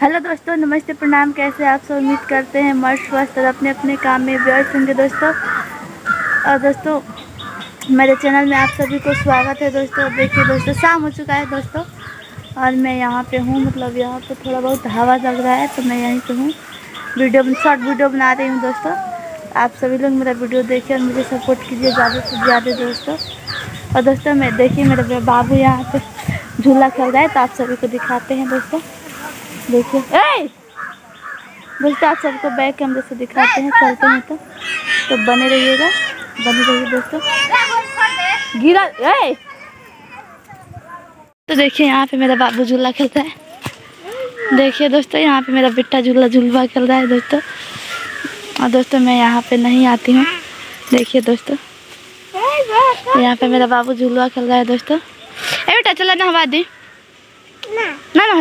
Hello दोस्तों, नमस्ते, प्रणाम। कैसे आप सब? उम्मीद करते हैं मर्द स्वस्थ और अपने अपने काम में व्यस्त होंगे दोस्तों। और दोस्तों, मेरे चैनल में आप सभी को स्वागत है दोस्तों। देखिए दोस्तों, शाम हो चुका है दोस्तों। और मैं यहाँ पे हूँ मतलब यहाँ पे थोड़ा बहुत हवा लग रहा है तो मैं यहीं पे हूँ। वीडियो, शॉर्ट वीडियो बना रही हूँ दोस्तों। आप सभी लोग मेरा वीडियो देखिए और मुझे सपोर्ट कीजिए ज़्यादा से ज़्यादा दोस्तों। और दोस्तों, मैं देखिए मेरे बाबू यहाँ पे झूला खेल रहा है तो आप सभी को दिखाते हैं दोस्तों। देखिए। दोस्तों आप सबको बैक कैमरे से दिखाते हैं चलते हैं तो। तो बने रहिएगा बने रहिए दोस्तों। गिरा ए तो देखिए यहाँ पे मेरा बाबू झूला खेलता है। देखिए दोस्तों यहाँ पे मेरा बेटा झूला झूलवा खेल रहा है दोस्तों। और दोस्तों मैं यहाँ पे नहीं आती हूँ। देखिए दोस्तों। यहाँ पे मेरा बाबू झूलवा खेल रहा है दोस्तों। ए बेटा चला ना हवा दी। ना। ना ना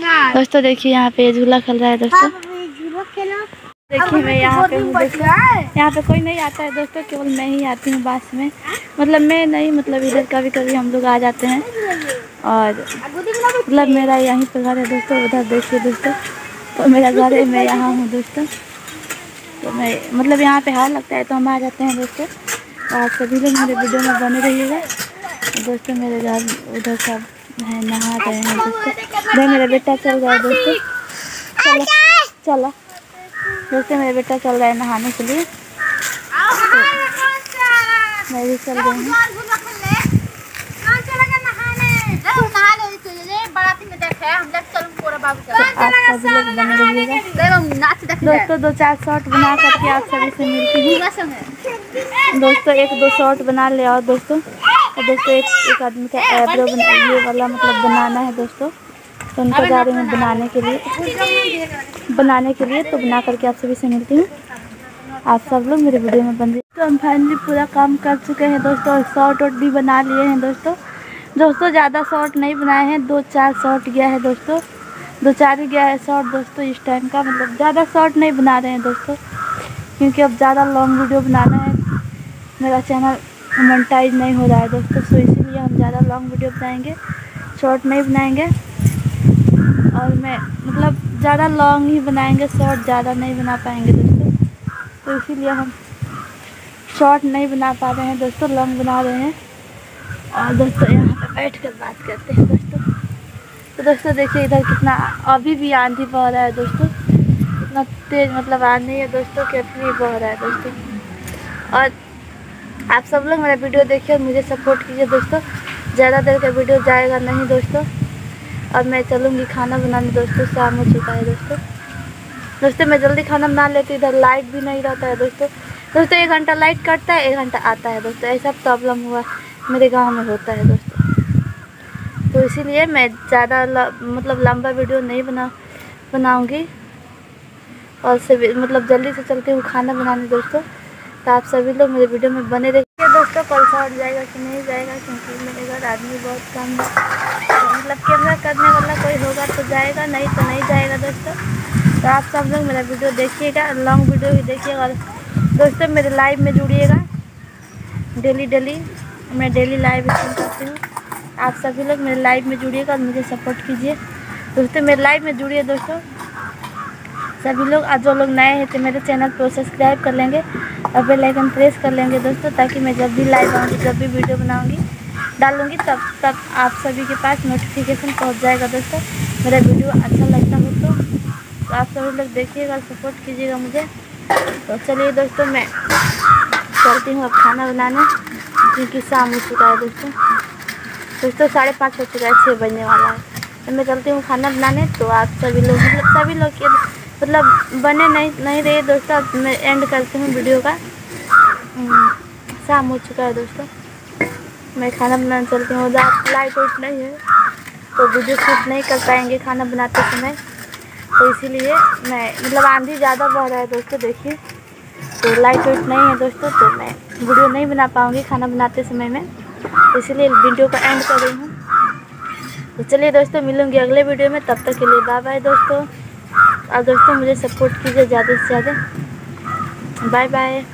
दोस्तों देखिए यहाँ पे झूला खेल रहा है दोस्तों। देखिए मैं यहाँ पे हूँ दोस्तों यहाँ पे कोई नहीं आता है दोस्तों केवल मैं ही आती हूँ बास में। मतलब मैं नहीं मतलब इधर कभी कभी हम लोग आ जाते हैं। और मतलब मेरा यहीं पर घर है दोस्तों उधर देखिए दोस्तों। तो मेरा घर है मैं यहाँ हूँ दोस्तों। तो मैं मतलब यहाँ पे हार लगता है तो हम आ जाते हैं दोस्तों। और सभी लोग मेरे वीडियो में बने रहिएगा। दोस्तों मेरे घर उधर सब है नहा रहे हैं दोस्तों भाई मेरा बेटा चल रहा है दोस्तों चलो चलो। दोस्तों मेरा बेटा चल रहा है नहाने के लिए। तो मैं भी चल रही हूँ। दोस्तों दो चार शॉट बना करके आप सभी से मिलती हूँ। दोस्तों एक दो शॉट बना ले और दोस्तों। और दोस्तों एक एक आदमी का एब्रो बना ये वाला मतलब बनाना है दोस्तों। तो उनको जा रही हूँ बनाने के लिए बनाने के लिए तो बना करके आप सभी से मिलती हूँ। आप सब लोग मेरे वीडियो में बन तो हम फाइनली पूरा काम कर चुके हैं दोस्तों और शॉर्ट वॉट भी बना लिए हैं दोस्तों। दोस्तों ज़्यादा शॉर्ट नहीं बनाए हैं दो चार शॉर्ट गया है दोस्तों। दो चार ही गया है शॉर्ट दोस्तों इस टाइम का मतलब ज़्यादा शॉर्ट नहीं बना रहे हैं दोस्तों। क्योंकि अब ज़्यादा लॉन्ग वीडियो बनाना है। मेरा चैनल मोनेटाइज नहीं हो रहा है दोस्तों सो इसीलिए हम ज़्यादा लॉन्ग वीडियो बनाएँगे शॉर्ट नहीं बनाएँगे। और मैं मतलब ज़्यादा लॉन्ग ही बनाएँगे शॉर्ट ज़्यादा नहीं बना पाएँगे दोस्तों। तो इसीलिए हम शॉर्ट नहीं बना पा रहे हैं दोस्तों लॉन्ग बना रहे हैं। और दोस्तों, यहाँ पर बैठ कर बात करते हैं दोस्तों। तो दोस्तों, देखिए इधर कितना अभी भी आंधी बह रहा है दोस्तों। इतना तेज़ मतलब आंधी है दोस्तों कि अभी बह रहा है दोस्तों। और आप सब लोग मेरा वीडियो देखिए और मुझे सपोर्ट कीजिए दोस्तों। ज़्यादा देर का वीडियो जाएगा नहीं दोस्तों। अब मैं चलूँगी खाना बनाने दोस्तों, शाम हो चुका है दोस्तों। दोस्तों, मैं जल्दी खाना बना लेती इधर लाइट भी नहीं रहता है दोस्तों। दोस्तों, एक घंटा लाइट कटता है, एक घंटा आता है दोस्तों। ऐसा प्रॉब्लम हुआ, मेरे गाँव में होता है दोस्तों। तो इसीलिए मैं ज़्यादा मतलब लंबा वीडियो नहीं बना, बनाऊँगी। और से मतलब जल्दी से चलती हूँ खाना बनाने दोस्तों। तो आप सभी लोग मेरे वीडियो में बने रहिए। दोस्तों, कल शॉर्ट जाएगा कि नहीं जाएगा, क्योंकि मेरे घर आदमी बहुत कम है। तो मतलब कैमरा करने वाला कोई होगा तो जाएगा, नहीं तो नहीं जाएगा, दोस्तों। तो आप सब लोग मेरा वीडियो देखिएगा लॉन्ग वीडियो भी देखिएगा और दोस्तों, मेरे लाइव में जुड़िएगा। डेली डेली, मैं डेली लाइव स्ट्रीम करती हूँ। आप सभी लोग मेरे लाइव में जुड़िएगा और मुझे सपोर्ट कीजिए। दोस्तों, मेरे लाइव में जुड़िए, दोस्तों। सभी लोग, आज जो लोग नए हैं तो मेरे चैनल को सब्सक्राइब कर लेंगे। और बेल आइकन प्रेस कर लेंगे दोस्तों ताकि मैं जब भी लाइव आऊँगी जब भी वीडियो बनाऊँगी डालूँगी तब तब आप सभी के पास नोटिफिकेशन पहुँच जाएगा दोस्तों। मेरा वीडियो अच्छा लगता हो तो, तो आप सभी लोग देखिएगा सपोर्ट कीजिएगा मुझे। तो चलिए दोस्तों मैं चलती हूँ अब खाना बनाने। क्योंकि शाम हो चुका है दोस्तों। दोस्तों साढ़े पाँच हो चुका है छः बजने वाला है। तो मैं चलती हूँ खाना बनाने तो आप सभी लोग मतलब सभी लोग के मतलब बने नहीं नहीं रहे दोस्तों, अब मैं एंड करती हूँ वीडियो का। शाम हो चुका है दोस्तों। मैं खाना बनाने चलती हूँ। लाइट वाइट नहीं है तो वीडियो शूट नहीं कर पाएँगे खाना बनाते समय। तो इसीलिए मैं मतलब आंधी ज़्यादा बह रहा है दोस्तों, देखिए। तो लाइट वाइट नहीं है दोस्तों तो मैं वीडियो नहीं बना पाऊँगी खाना बनाते समय में। तो इसीलिए वीडियो का एंड कर रही हूँ। तो चलिए दोस्तों, मिलूँगी अगले वीडियो में। तब तक के लिए बाय बाय दोस्तों। और दोस्तों मुझे सपोर्ट कीजिए ज़्यादा से ज़्यादा। Bye bye